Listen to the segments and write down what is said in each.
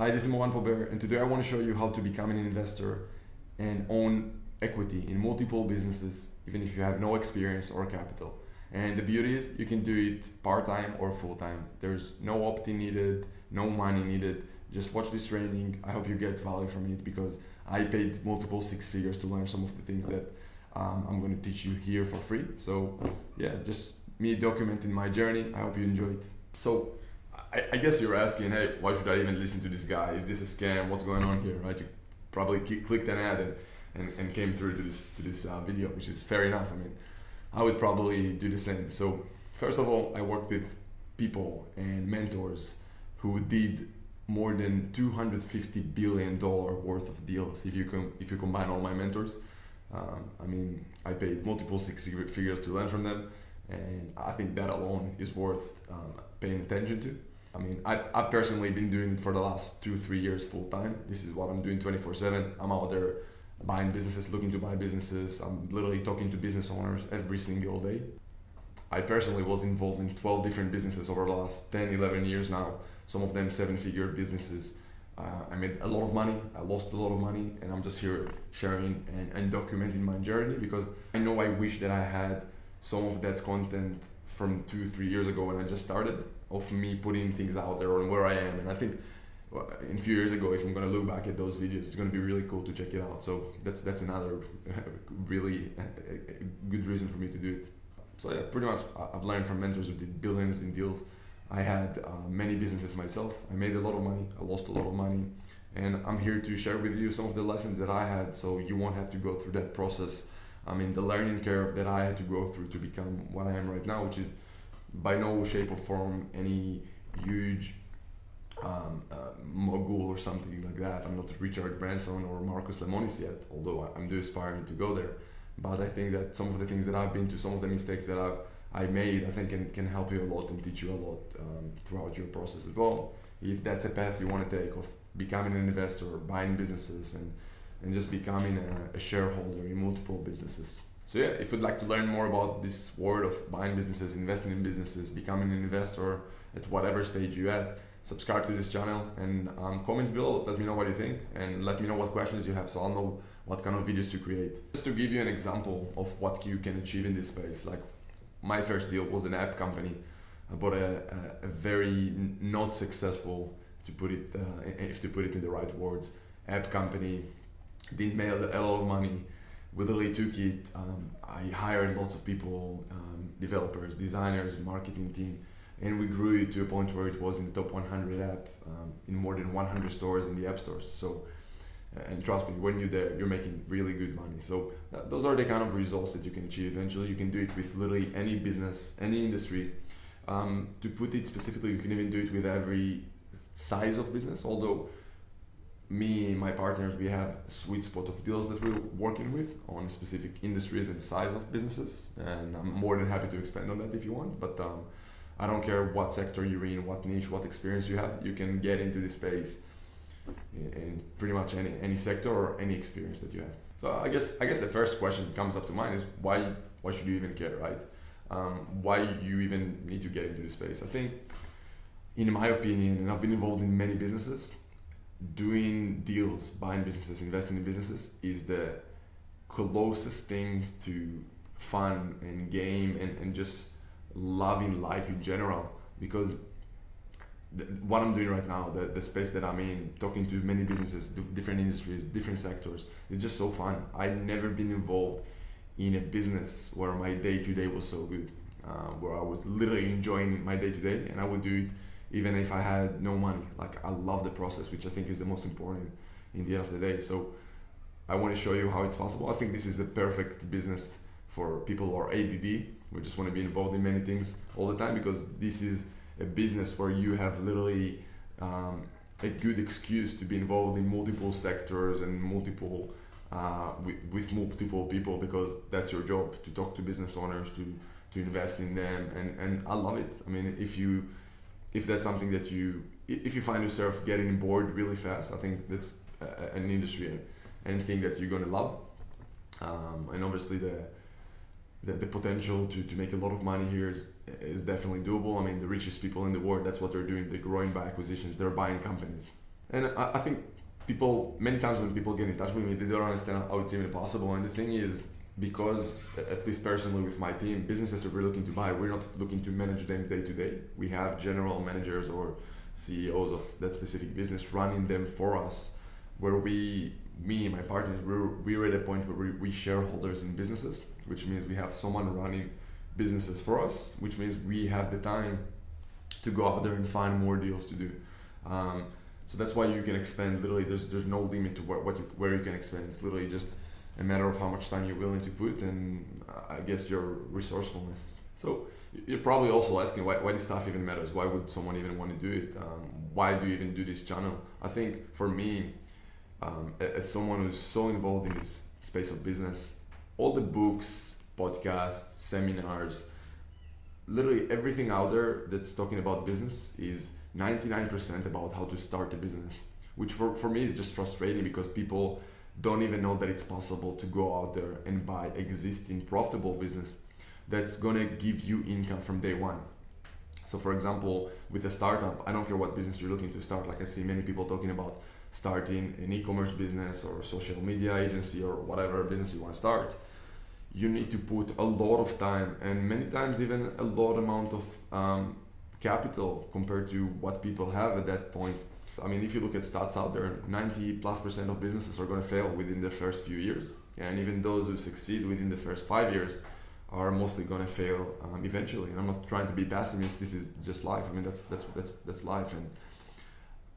Hi, this is Mohan Pobert, and today I want to show you how to become an investor and own equity in multiple businesses, even if you have no experience or capital. And the beauty is you can do it part-time or full-time. There's no opt-in needed, no money needed. Just watch this training. I hope you get value from it because I paid multiple six figures to learn some of the things that um, I'm going to teach you here for free. So yeah, just me documenting my journey. I hope you enjoy it. So I, I guess you're asking, hey, why should I even listen to this guy? Is this a scam? What's going on here, right? You probably clicked an ad and, and, and came through to this to this uh, video, which is fair enough. I mean, I would probably do the same. So first of all, I worked with people and mentors who did more than 250 billion dollar worth of deals. If you com- if you combine all my mentors, um, I mean, I paid multiple six figures to learn from them, and I think that alone is worth um, paying attention to. I mean, I, I've personally been doing it for the last two, three years full time. This is what I'm doing 24 7. I'm out there buying businesses, looking to buy businesses. I'm literally talking to business owners every single day. I personally was involved in 12 different businesses over the last 10, 11 years now, some of them seven figure businesses. Uh, I made a lot of money, I lost a lot of money, and I'm just here sharing and, and documenting my journey because I know I wish that I had some of that content from two, three years ago when I just started of me putting things out there on where I am. And I think in a few years ago, if I'm gonna look back at those videos, it's gonna be really cool to check it out. So that's that's another really good reason for me to do it. So yeah, pretty much I've learned from mentors who did billions in deals. I had uh, many businesses myself. I made a lot of money. I lost a lot of money, and I'm here to share with you some of the lessons that I had, so you won't have to go through that process. I mean, the learning curve that I had to go through to become what I am right now, which is by no shape or form any huge um, uh, mogul or something like that. I'm not Richard Branson or Marcus Lemonis yet, although I'm do aspiring to go there. But I think that some of the things that I've been to, some of the mistakes that I've I made, I think can, can help you a lot and teach you a lot um, throughout your process as well. If that's a path you want to take of becoming an investor, buying businesses, and and just becoming a, a shareholder in multiple businesses. So yeah, if you'd like to learn more about this world of buying businesses, investing in businesses, becoming an investor at whatever stage you're at, subscribe to this channel and um, comment below. Let me know what you think and let me know what questions you have so I'll know what kind of videos to create. Just to give you an example of what you can achieve in this space, like my first deal was an app company. I bought a, a, a very not successful, to put it, uh, if to put it in the right words, app company. Didn't make a lot of money we literally took it. Um, I hired lots of people, um, developers, designers, marketing team, and we grew it to a point where it was in the top 100 app um, in more than 100 stores in the app stores. So, and trust me, when you're there, you're making really good money. So uh, those are the kind of results that you can achieve. Eventually, you can do it with literally any business, any industry. Um, to put it specifically, you can even do it with every size of business. Although me and my partners, we have a sweet spot of deals that we're working with on specific industries and size of businesses. And I'm more than happy to expand on that if you want. But um, I don't care what sector you're in, what niche, what experience you have. You can get into this space in, pretty much any, any sector or any experience that you have. So I guess I guess the first question that comes up to mind is why why should you even care, right? Um, why you even need to get into this space? I think, in my opinion, and I've been involved in many businesses doing deals, buying businesses, investing in businesses is the closest thing to fun and game and, and just loving life in general because what I'm doing right now, the, the space that I'm in, talking to many businesses, different industries, different sectors, it's just so fun. I've never been involved in a business where my day to day was so good, uh, where I was literally enjoying my day to day, and I would do it even if I had no money. Like I love the process, which I think is the most important in the end of the day. So I want to show you how it's possible. I think this is the perfect business for people who are ADD. We just want to be involved in many things all the time because this is a business where you have literally um, a good excuse to be involved in multiple sectors and multiple uh, with, with multiple people because that's your job to talk to business owners to to invest in them and and I love it. I mean if you if that's something that you if you find yourself getting bored really fast, I think that's an industry and anything that you're gonna love. Um, and obviously the, the, the potential to, to make a lot of money here is is definitely doable. I mean, the richest people in the world, that's what they're doing. They're growing by acquisitions. They're buying companies. And I, I think people many times when people get in touch with me, they don't understand how it's even possible. And the thing is, because at least personally with my team, businesses that we're looking to buy, we're not looking to manage them day to day. We have general managers or CEOs of that specific business running them for us, where we, me and my partners, we're, we're at a point where we, we shareholders in businesses, which means we have someone running businesses for us, which means we have the time to go out there and find more deals to do. Um, so that's why you can expand. Literally, there's there's no limit to what, what you, where you can expand. It's literally just a matter of how much time you're willing to put and uh, I guess your resourcefulness. So you're probably also asking why, why this stuff even matters. Why would someone even want to do it? Um, why do you even do this channel? I think for me, um, as someone who's so involved in this space of business, all the books, podcasts, seminars, literally everything out there that's talking about business is 99% about how to start a business, which for, for me is just frustrating because people don't even know that it's possible to go out there and buy existing profitable business that's gonna give you income from day one. So, for example, with a startup, I don't care what business you're looking to start. Like I see many people talking about starting an e-commerce business or social media agency or whatever business you want to start. You need to put a lot of time and many times even a lot amount of um, capital compared to what people have at that point I mean, if you look at stats out there, 90 plus percent of businesses are going to fail within the first few years. And even those who succeed within the first five years are mostly going to fail um, eventually. And I'm not trying to be pessimist. This is just life. I mean, that's, that's, that's, that's life. And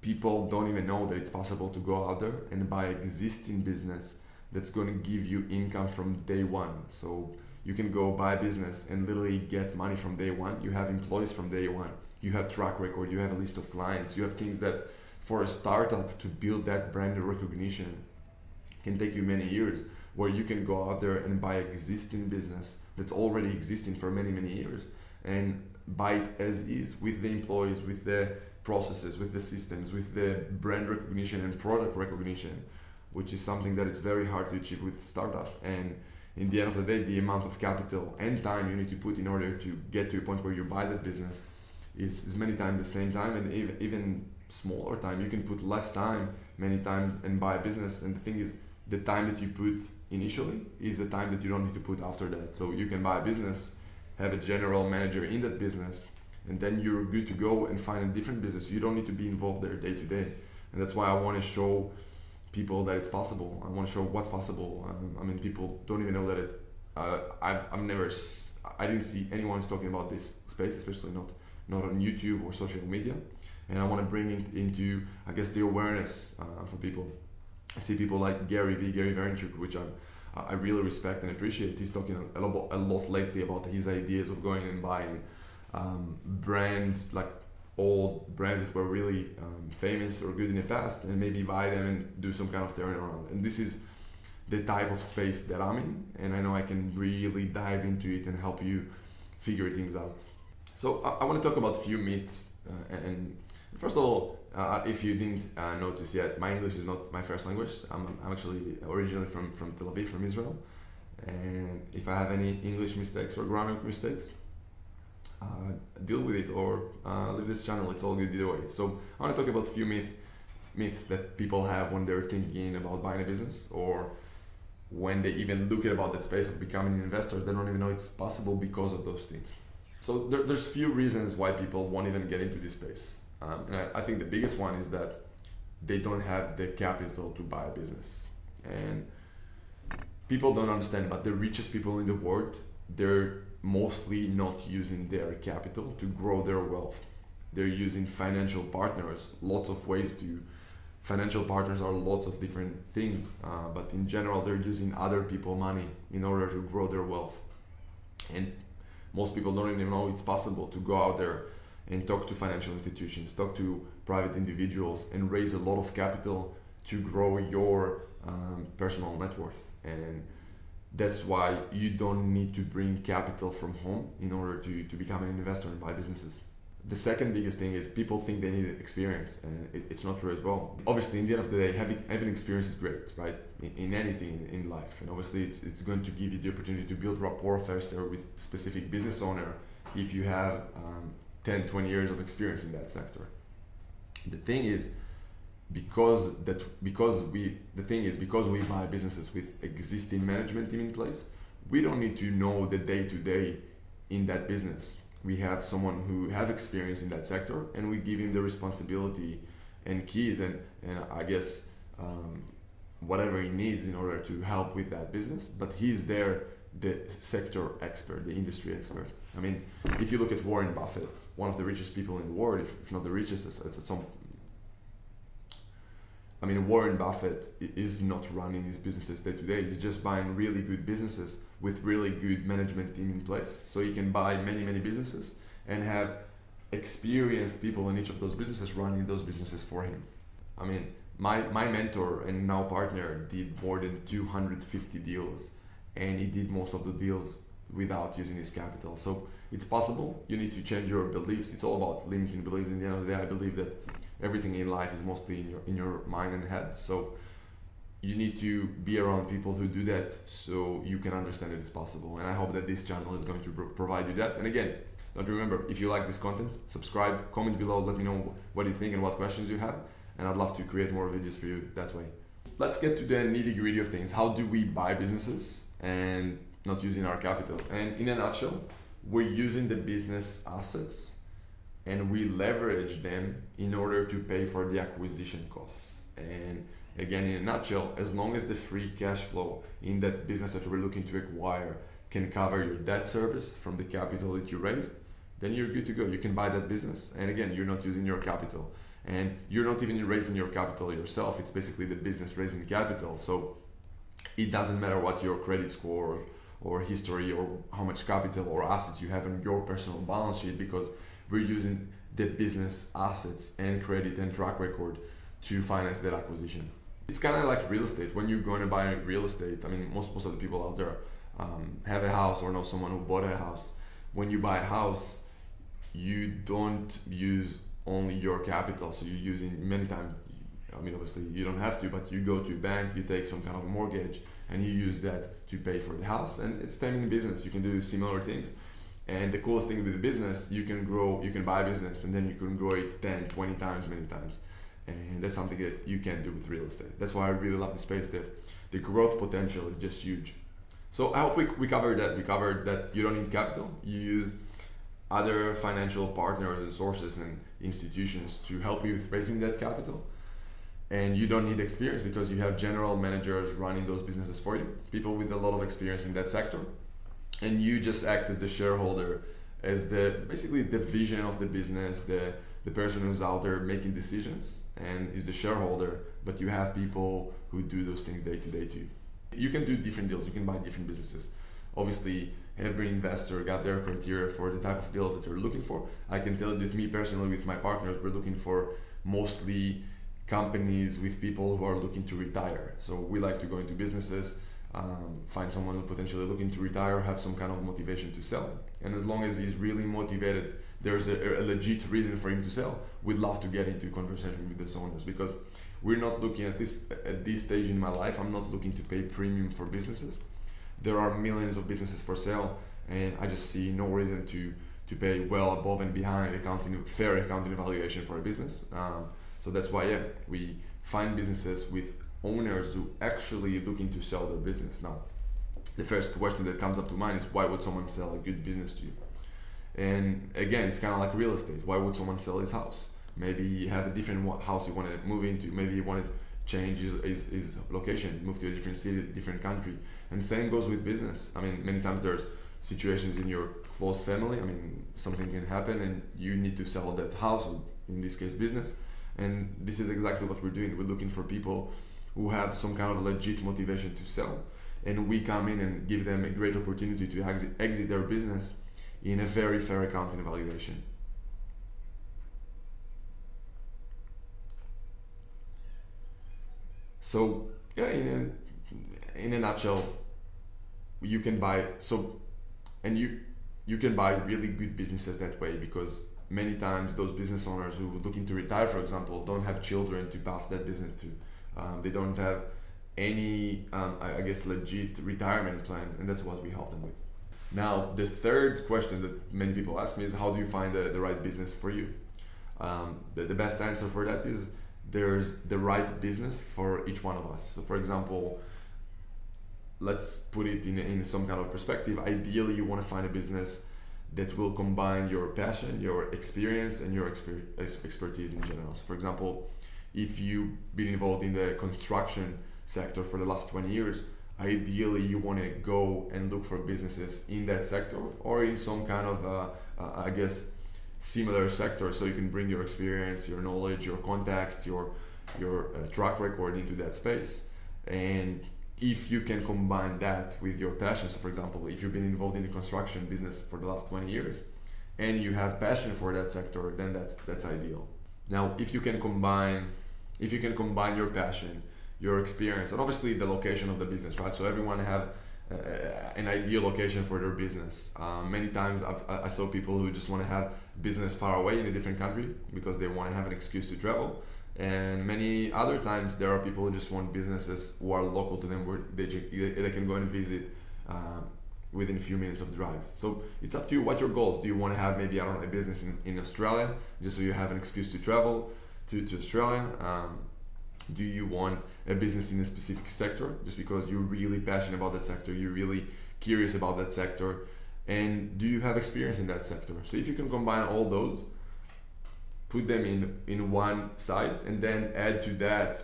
people don't even know that it's possible to go out there and buy existing business that's going to give you income from day one. So you can go buy a business and literally get money from day one. You have employees from day one. You have track record. You have a list of clients. You have things that for a startup to build that brand recognition can take you many years where you can go out there and buy existing business that's already existing for many many years and buy it as is with the employees with the processes with the systems with the brand recognition and product recognition which is something that it's very hard to achieve with startup and in the end of the day the amount of capital and time you need to put in order to get to a point where you buy that business is, is many times the same time and even, even smaller time. You can put less time many times and buy a business. And the thing is, the time that you put initially is the time that you don't need to put after that. So you can buy a business, have a general manager in that business, and then you're good to go and find a different business. You don't need to be involved there day to day. And that's why I want to show people that it's possible. I want to show what's possible. Um, I mean, people don't even know that it. Uh, I've, I've never, I didn't see anyone talking about this space, especially not not on YouTube or social media and I want to bring it into I guess the awareness uh, for people. I see people like Gary V, Gary Vaynerchuk, which I I really respect and appreciate. He's talking a lot, a lot lately about his ideas of going and buying um, brands like old brands that were really um, famous or good in the past, and maybe buy them and do some kind of turnaround. And this is the type of space that I'm in, and I know I can really dive into it and help you figure things out. So I, I want to talk about a few myths uh, and First of all, uh, if you didn't uh, notice yet, my English is not my first language. I'm, I'm actually originally from, from Tel Aviv, from Israel. And if I have any English mistakes or grammar mistakes, uh, deal with it or uh, leave this channel. It's all good either way. So I want to talk about a few myth, myths that people have when they're thinking about buying a business or when they even look at about that space of becoming an investor. They don't even know it's possible because of those things. So there, there's few reasons why people won't even get into this space. Um, and I, I, think the biggest one is that they don't have the capital to buy a business. And people don't understand, but the richest people in the world, they're mostly not using their capital to grow their wealth. They're using financial partners, lots of ways to. Financial partners are lots of different things, uh, but in general, they're using other people money in order to grow their wealth. And most people don't even know it's possible to go out there and talk to financial institutions, talk to private individuals, and raise a lot of capital to grow your um, personal net worth. And that's why you don't need to bring capital from home in order to, to become an investor and buy businesses. The second biggest thing is people think they need experience, and it, it's not true as well. Obviously, in the end of the day, having, having experience is great, right? In, in anything in, in life, and obviously, it's, it's going to give you the opportunity to build rapport faster with specific business owner if you have um, 10, 20 years of experience in that sector. The thing is, because that because we the thing is because we buy businesses with existing management team in place we don't need to know the day to day in that business. We have someone who have experience in that sector and we give him the responsibility and keys and and i guess um, whatever he needs in order to help with that business but he's there the sector expert the industry expert. I mean if you look at warren buffett one of the richest people in the world if, if not the richest at some I mean, Warren Buffett is not running his businesses day to day. He's just buying really good businesses with really good management team in place. So he can buy many, many businesses and have experienced people in each of those businesses running those businesses for him. I mean, my, my mentor and now partner did more than 250 deals and he did most of the deals without using his capital. So it's possible. You need to change your beliefs. It's all about limiting beliefs. In the end of the day, I believe that everything in life is mostly in your in your mind and head. So you need to be around people who do that so you can understand that it's possible. And I hope that this channel is going to provide you that. And again, don't remember if you like this content, subscribe, comment below, let me know what you think and what questions you have. And I'd love to create more videos for you that way. Let's get to the nitty gritty of things. How do we buy businesses and not using our capital? And in a nutshell, we're using the business assets and we leverage them in order to pay for the acquisition costs. And again, in a nutshell, as long as the free cash flow in that business that we're looking to acquire can cover your debt service from the capital that you raised, then you're good to go. You can buy that business. And again, you're not using your capital. And you're not even raising your capital yourself. It's basically the business raising capital. So it doesn't matter what your credit score or history or how much capital or assets you have on your personal balance sheet because we're using the business assets and credit and track record to finance that acquisition. It's kind of like real estate. When you're going to buy real estate, I mean, most most of the people out there um, have a house or know someone who bought a house. When you buy a house, you don't use only your capital. So you're using many times. I mean, obviously you don't have to, but you go to a bank, you take some kind of mortgage, and you use that to pay for the house. And it's staying in business. You can do similar things. And the coolest thing with the business, you can grow, you can buy a business and then you can grow it 10, 20 times, many times. And that's something that you can do with real estate. That's why I really love the space there. The growth potential is just huge. So I hope we, we covered that. We covered that you don't need capital. You use other financial partners and sources and institutions to help you with raising that capital. And you don't need experience because you have general managers running those businesses for you, people with a lot of experience in that sector and you just act as the shareholder as the basically the vision of the business the the person who's out there making decisions and is the shareholder but you have people who do those things day to day too. You can do different deals. You can buy different businesses. Obviously every investor got their criteria for the type of deal that they're looking for. I can tell you that me personally with my partners we're looking for mostly companies with people who are looking to retire. So we like to go into businesses um, find someone who's potentially looking to retire, have some kind of motivation to sell. And as long as he's really motivated, there's a, a, legit reason for him to sell. We'd love to get into conversation with the owners because we're not looking at this at this stage in my life. I'm not looking to pay premium for businesses. There are millions of businesses for sale, and I just see no reason to to pay well above and behind accounting fair accounting evaluation for a business. Um, so that's why yeah, we find businesses with owners who actually looking to sell their business. Now, the first question that comes up to mind is why would someone sell a good business to you? And again, it's kind of like real estate. Why would someone sell his house? Maybe you have a different house you want to move into. Maybe you want to change his, his, his location, move to a different city, different country. And same goes with business. I mean, many times there's situations in your close family. I mean, something can happen and you need to sell that house, in this case, business. And this is exactly what we're doing. We're looking for people who have some kind of legit motivation to sell and we come in and give them a great opportunity to exit, exit their business in a very fair accounting evaluation. So yeah, in a, in a nutshell, you can buy so, and you you can buy really good businesses that way because many times those business owners who are looking to retire, for example, don't have children to pass that business to um, they don't have any, um, I, guess, legit retirement plan, and that's what we help them with. Now, the third question that many people ask me is how do you find the, the right business for you? Um, the, the best answer for that is there's the right business for each one of us. So, for example, let's put it in, in some kind of perspective. Ideally, you want to find a business that will combine your passion, your experience, and your exper- expertise in general. So, for example, if you've been involved in the construction sector for the last 20 years, ideally you want to go and look for businesses in that sector or in some kind of, uh, uh, I guess, similar sector so you can bring your experience, your knowledge, your contacts, your, your uh, track record into that space. And if you can combine that with your passion, so for example, if you've been involved in the construction business for the last 20 years and you have passion for that sector, then that's that's ideal. Now, if you can combine if you can combine your passion, your experience, and obviously the location of the business, right? So everyone have uh, an ideal location for their business. Um, many times I've, i saw people who just want to have business far away in a different country because they want to have an excuse to travel and many other times there are people who just want businesses who are local to them where they, they can go and visit um, within a few minutes of drive. So it's up to you what your goals. Do you want to have maybe i don't know a business in, in australia just so you have an excuse to travel to, to australia? Um, do you want a business in a specific sector? Just because you're really passionate about that sector you're really curious about that sector and do you have experience in that sector? So if you can combine all those put them in in one side and then add to that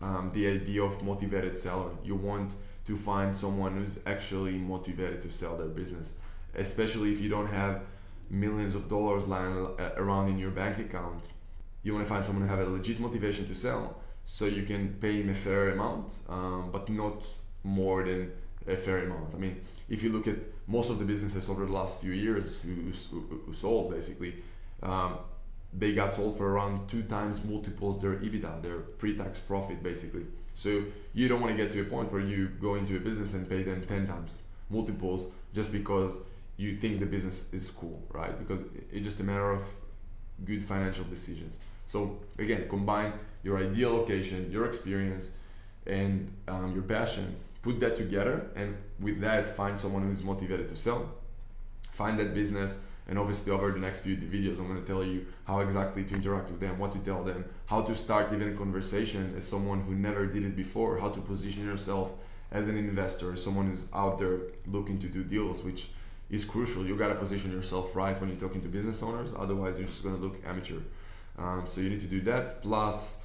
um, the idea of motivated seller. You want to find someone who's actually motivated to sell their business especially if you don't have millions of dollars lying uh, around in your bank account you want to find someone who have a legit motivation to sell so you can pay him a fair amount um, but not more than a fair amount i mean if you look at most of the businesses over the last few years who, who, who sold basically um, they got sold for around two times multiples their EBITDA, their pre-tax profit basically. So you don't want to get to a point where you go into a business and pay them 10 times multiples just because you think the business is cool, right? Because it's just a matter of good financial decisions. So again, combine your ideal location, your experience, and um, your passion. Put that together, and with that, find someone who's motivated to sell. Find that business and obviously over the next few videos i'm going to tell you how exactly to interact with them what to tell them how to start even a conversation as someone who never did it before how to position yourself as an investor someone who's out there looking to do deals which is crucial. You got to position yourself right when you're talking to business owners otherwise you're just going to look amateur. Um, so you need to do that. Plus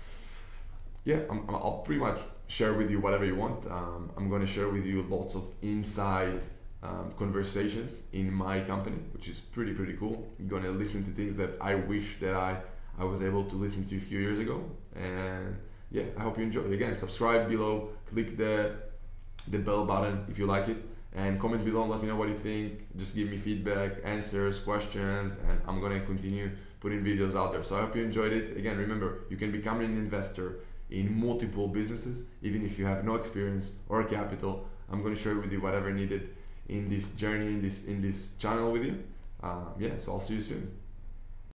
yeah i will pretty much share with you whatever you want. Um, i'm going to share with you lots of inside um, conversations in my company, which is pretty pretty cool. You're gonna listen to things that I wish that I I was able to listen to a few years ago. And yeah, I hope you enjoy. Again, subscribe below, click the the bell button if you like it, and comment below and let me know what you think. Just give me feedback, answers, questions, and I'm gonna continue putting videos out there. So I hope you enjoyed it. Again, remember you can become an investor in multiple businesses, even if you have no experience or capital. I'm gonna share with you whatever needed in this journey in this in this channel with you. Um, yeah, so I'll see you soon.